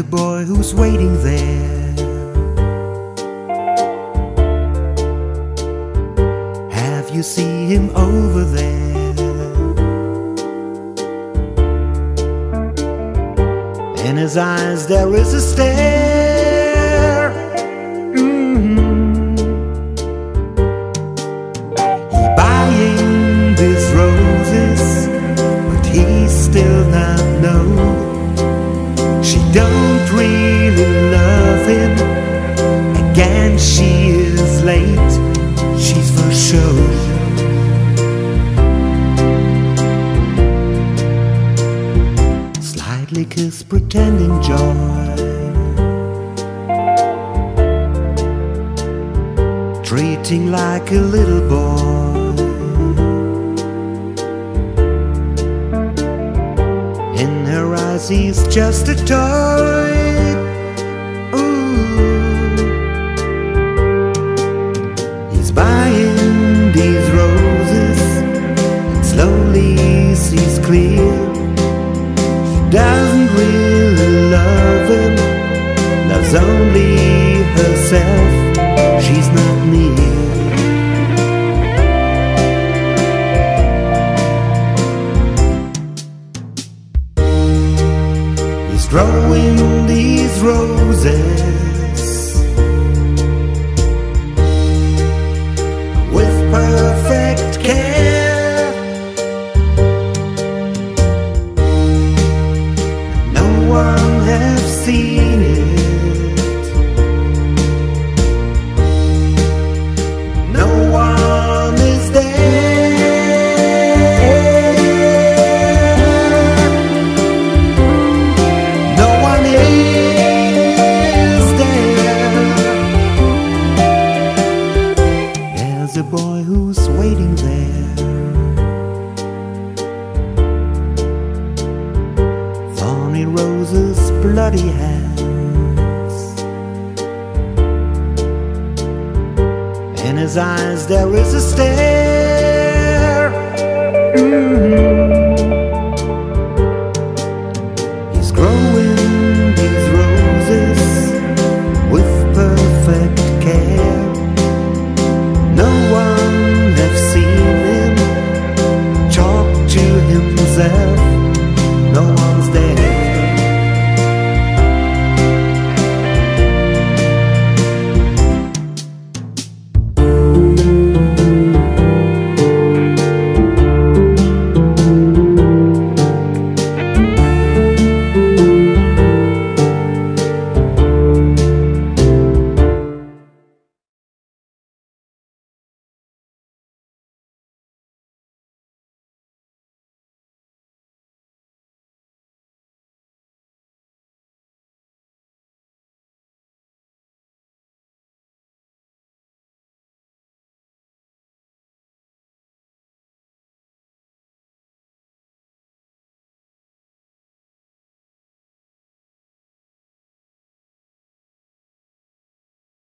a boy who's waiting there. Have you seen him over there? In his eyes there is a stare. Mhm. He buying these roses, but he still not know. Again, she is late. She's for sure. Slightly kiss, pretending joy. Treating like a little boy. In her eyes, he's just a toy. Sees clear. She doesn't really love him, loves only herself. She's not near. He's growing these roses who's waiting there. Thorny roses, bloody hands. In his eyes there is a stare. Mm -hmm. He's growing. mademoiselle